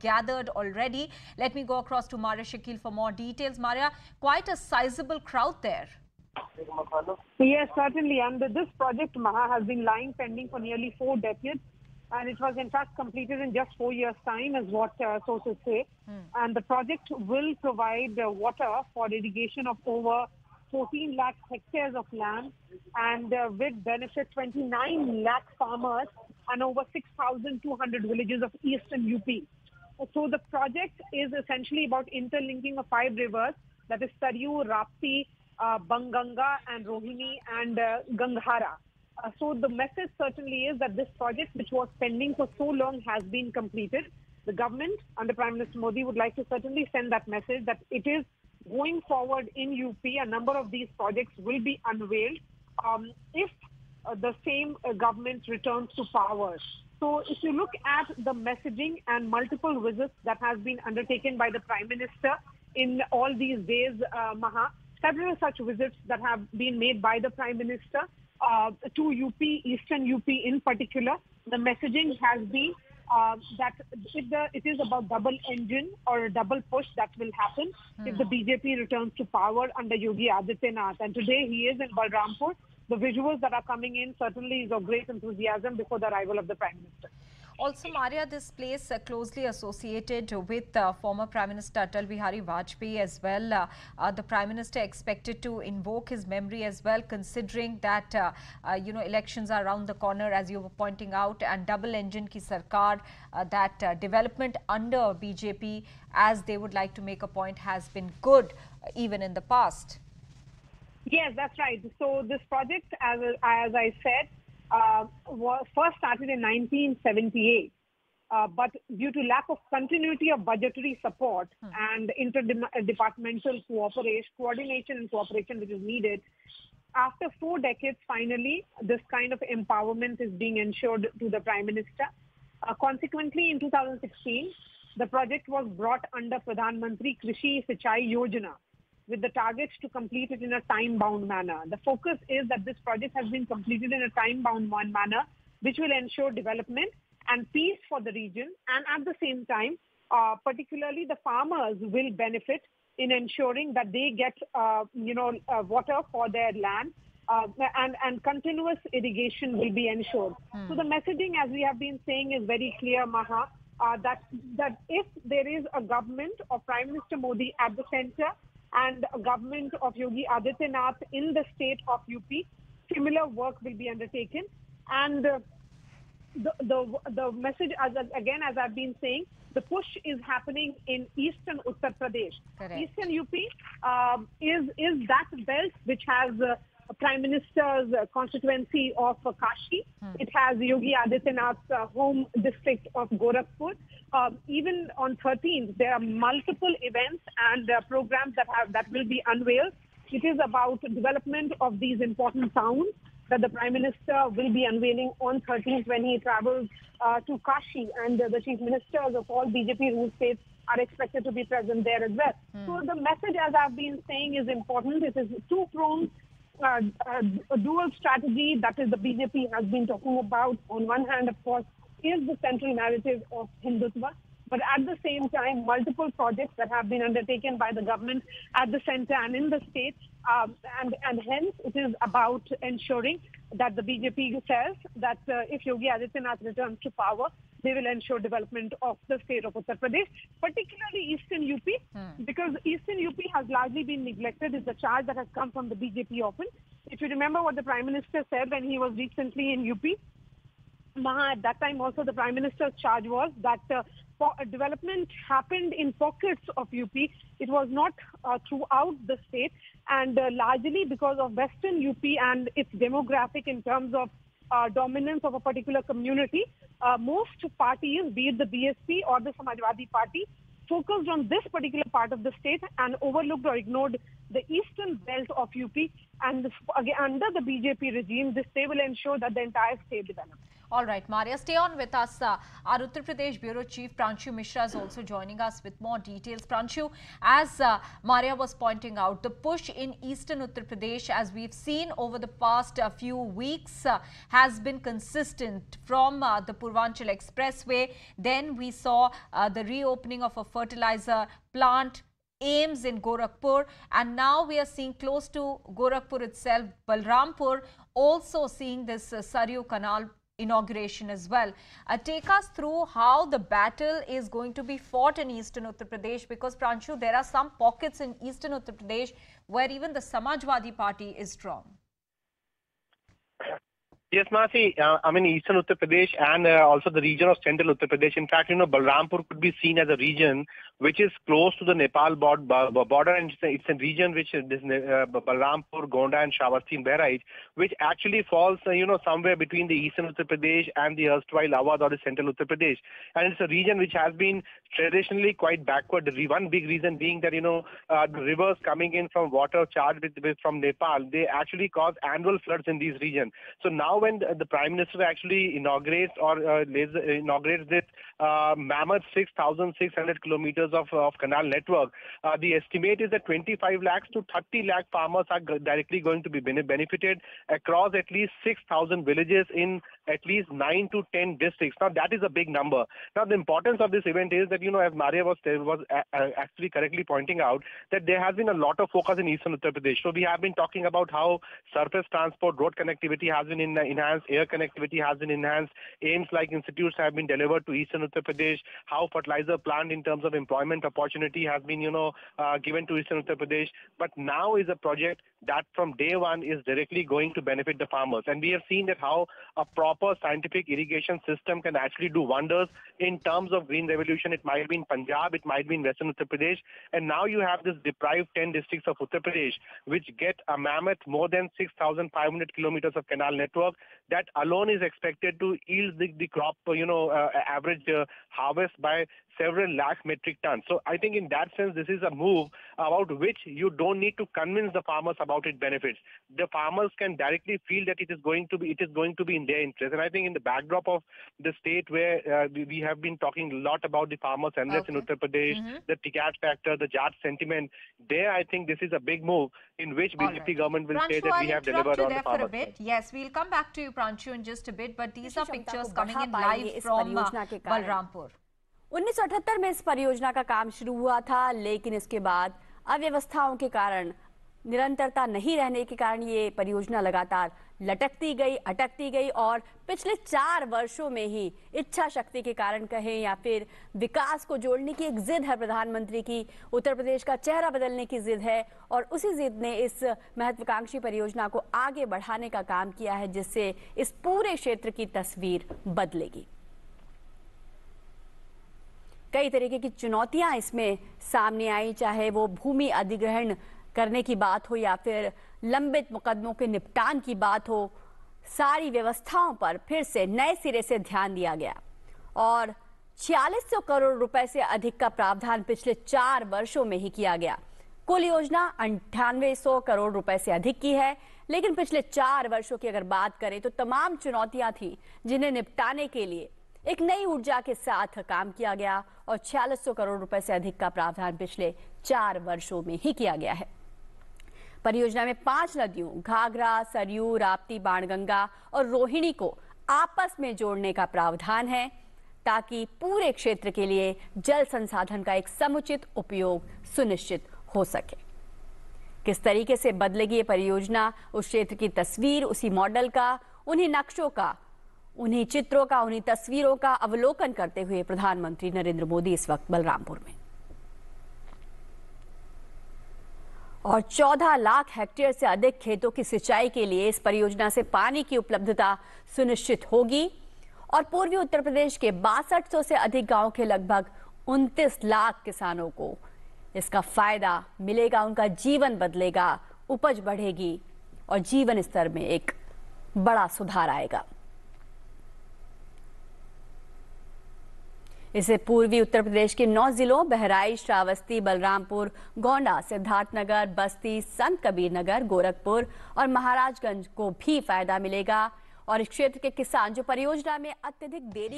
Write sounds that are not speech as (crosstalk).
gathered already. Let me go across to Maria Shakil for more details. Maria, quite a sizable crowd there. Yes, certainly. And this project, Maha, has been lying pending for nearly four decades. And it was in fact completed in just four years' time, is what uh, sources say. Hmm. And the project will provide uh, water for irrigation of over 14 lakh hectares of land and uh, will benefit 29 lakh farmers and over 6,200 villages of eastern UP. So the project is essentially about interlinking of five rivers, that is Saryu, Rapti, uh, Banganga and Rohini and uh, Ghaghara. Uh, so the message certainly is that this project, which was pending for so long, has been completed. The government under Prime Minister Modi would like to certainly send that message that it is going forward in UP. A number of these projects will be unveiled um, if uh, the same uh, government returns to power. So if you look at the messaging and multiple visits that has been undertaken by the Prime Minister in all these days, uh, Maha, several such visits that have been made by the Prime Minister uh, to UP, Eastern UP in particular. The messaging has been uh, that if the, it is about double engine or a double push that will happen hmm. if the BJP returns to power under Yogi Adityanath. And today he is in Balrampur the visuals that are coming in certainly is of great enthusiasm before the arrival of the Prime Minister. Also, Maria, this place uh, closely associated with uh, former Prime Minister Atal Bihari Vajpayee as well. Uh, uh the Prime Minister expected to invoke his memory as well, considering that, uh, uh, you know, elections are around the corner, as you were pointing out, and double engine ki sarkar, that development under BJP, as they would like to make a point, has been good even in the past. Yes, that's right. So this project, as, as I said, uh, was first started in 1978. Uh, but due to lack of continuity of budgetary support hmm. and interdepartmental cooperation, coordination and cooperation which is needed, after four decades, finally, this kind of empowerment is being ensured to the Prime Minister. Uh, consequently, in 2016, the project was brought under Pradhan Mantri Krishi Sinchai Yojana, with the targets to complete it in a time-bound manner. The focus is that this project has been completed in a time-bound manner, which will ensure development and peace for the region. And at the same time, uh, particularly the farmers will benefit in ensuring that they get, uh, you know, uh, water for their land. Uh, and, and continuous irrigation will be ensured. Hmm. So the messaging, as we have been saying, is very clear, Maha, uh, that that if there is a government or Prime Minister Modi at the center and government of Yogi Adityanath in the state of UP, similar work will be undertaken. And uh, the, the, the message, as, again, as I've been saying, the push is happening in eastern Uttar Pradesh. Correct. Eastern UP uh, is, is that belt which has uh, Prime Minister's constituency of Kashi. Hmm. It has Yogi Adityanath's uh, home district of Gorakhpur. Um, even on 13th, there are multiple events and uh, programs that have that will be unveiled. It is about development of these important towns that the Prime Minister will be unveiling on 13th when he travels uh, to Kashi, and uh, the chief ministers of all BJP ruled states are expected to be present there as well. Hmm. So the message, as I've been saying, is important. It is two-pronged uh, uh, a dual strategy that is the BJP has been talking about. On one hand, of course, is the central narrative of Hindutva, but at the same time, multiple projects that have been undertaken by the government at the center and in the states, um, and, and hence it is about ensuring that the BJP says that uh, if Yogi Adityanath returns to power, they will ensure development of the state of Uttar Pradesh, particularly Eastern UP, hmm. because Eastern UP has largely been neglected is the charge that has come from the BJP often. If you remember what the Prime Minister said when he was recently in UP, Maha, at that time also the Prime Minister's charge was that uh, development happened in pockets of UP. It was not uh, throughout the state and uh, largely because of Western UP and its demographic in terms of uh, dominance of a particular community, uh, most parties, be it the BSP or the Samajwadi Party, focused on this particular part of the state and overlooked or ignored the eastern belt of UP. And this, again, under the BJP regime, this they will ensure that the entire state develops. All right, Maria, stay on with us. Uh, our Uttar Pradesh Bureau Chief Pranshu Mishra is also joining us with more details. Pranshu, as uh, Maria was pointing out, the push in eastern Uttar Pradesh, as we've seen over the past uh, few weeks, uh, has been consistent from uh, the Purvanchal Expressway. Then we saw uh, the reopening of a fertilizer plant AIIMS in Gorakhpur and now we are seeing close to Gorakhpur itself, Balrampur also seeing this uh, Saryu Canal inauguration as well. Uh, take us through how the battle is going to be fought in eastern Uttar Pradesh because Pranshu, there are some pockets in eastern Uttar Pradesh where even the Samajwadi Party is strong. (coughs) Yes, Masi. Uh, I mean, Eastern Uttar Pradesh and uh, also the region of Central Uttar Pradesh. In fact, you know, Balrampur could be seen as a region which is close to the Nepal border, and it's a, region which is uh, Balrampur, Gonda, and Shravasti Bahraich, which actually falls, uh, you know, somewhere between the Eastern Uttar Pradesh and the erstwhile Awadh or the Central Uttar Pradesh. And it's a region which has been traditionally quite backward. One big reason being that, you know, uh, the rivers coming in from water charged with, with, from Nepal, they actually cause annual floods in these regions. So now when the, the Prime Minister actually inaugurates or uh, inaugurates this uh, mammoth 6,600 kilometers of, of canal network, uh, the estimate is that 25 lakhs to 30 lakh farmers are directly going to be benefited across at least 6,000 villages in at least 9 to 10 districts. Now, that is a big number. Now, the importance of this event is that, you know, as Maria was, was actually correctly pointing out, that there has been a lot of focus in Eastern Uttar Pradesh. So, we have been talking about how surface transport, road connectivity has been enhanced, air connectivity has been enhanced, AIIMS like institutes have been delivered to Eastern Uttar Pradesh, how fertilizer plant in terms of employment opportunity has been, you know, uh, given to Eastern Uttar Pradesh. But now is a project that from day one is directly going to benefit the farmers. And we have seen that how a proper scientific irrigation system can actually do wonders in terms of green revolution. It might be in Punjab, it might be in Western Uttar Pradesh. And now you have this deprived 10 districts of Uttar Pradesh, which get a mammoth more than 6,500 kilometers of canal network that alone is expected to yield the, the crop, you know, uh, average uh, harvest by several lakh metric tons. So I think in that sense, this is a move about which you don't need to convince the farmers about its benefits. The farmers can directly feel that it is going to be it is going to be in their interest. And I think in the backdrop of the state where uh, we have been talking a lot about the farmers' unrest okay. in Uttar Pradesh, mm-hmm. the Tikait factor, the Jat sentiment, there I think this is a big move in which All BJP right. government will say that I'll we have delivered on the farmers. For a bit. Yes, we'll come back to you, Pranshu, in just a bit. But these are pictures coming in live from uh, Balrampur. 1978 में इस परियोजना का काम शुरू हुआ था लेकिन इसके बाद अव्यवस्थाओं के कारण निरंतरता नहीं रहने के कारण ये परियोजना लगातार लटकती गई, अटकती गई और पिछले चार वर्षों में ही इच्छा शक्ति के कारण कहें या फिर विकास को जोड़ने की एक जिद है प्रधानमंत्री की। उत्तर प्रदेश का चेहरा बदलने की जिद है और उसी जिद ने इस महत्वाकांक्षी परियोजना को आगे बढ़ाने का काम किया है, जिससे इस पूरे क्षेत्र की तस्वीर बदलेगी। कई तरीके की चुनौतियाँ इसमें सामने आई, चाहे वो भूमि अधिग्रहण करने की बात हो या फिर लंबित मुकदमों के निपटान की बात हो, सारी व्यवस्थाओं पर फिर से नए सिरे से ध्यान दिया गया। और छियालीस करोड़ रुपए से अधिक का प्रावधान पिछले चार वर्षों में ही किया गया। कुल योजना अंठानवे सौ करोड़ रुपए से अधिक की है। लेकिन पिछले चार वर्षों की अगर बात करें तो तमाम चुनौतियाँ थी जिन्हें निपटाने के लिए एक नई ऊर्जा के साथ काम किया गया और छियालीस करोड़ रुपए से अधिक का प्रावधान पिछले चार वर्षों में ही किया गया है। परियोजना में पाँच नदियों, घाघरा, सरयू, राप्ती, बाणगंगा और रोहिणी को आपस में जोड़ने का प्रावधान है, ताकि पूरे क्षेत्र के लिए जल संसाधन का एक समुचित उपयोग सुनिश्चित हो सके। किस तरीके से बदलेगी ये परियोजना, उस क्षेत्र की तस्वीर, उसी मॉडल का, उन्हीं नक्शों का, उन्हीं चित्रों का, उन्हीं तस्वीरों का अवलोकन करते हुए प्रधानमंत्री नरेंद्र मोदी इस वक्त बलरामपुर में। और 14 लाख हेक्टेयर से अधिक खेतों की सिंचाई के लिए इस परियोजना से पानी की उपलब्धता सुनिश्चित होगी। और पूर्वी उत्तर प्रदेश के बासठ से अधिक गाँव के लगभग 29 लाख किसानों को इसका फ़ायदा मिलेगा, उनका जीवन बदलेगा, उपज बढ़ेगी और जीवन स्तर में एक बड़ा सुधार आएगा। इसे पूर्वी उत्तर प्रदेश के नौ जिलों, बहराइच, श्रावस्ती, बलरामपुर, गोंडा, सिद्धार्थनगर, बस्ती, संत कबीर नगर गोरखपुर और महाराजगंज को भी फ़ायदा मिलेगा। और इस क्षेत्र के किसान जो परियोजना में अत्यधिक देरी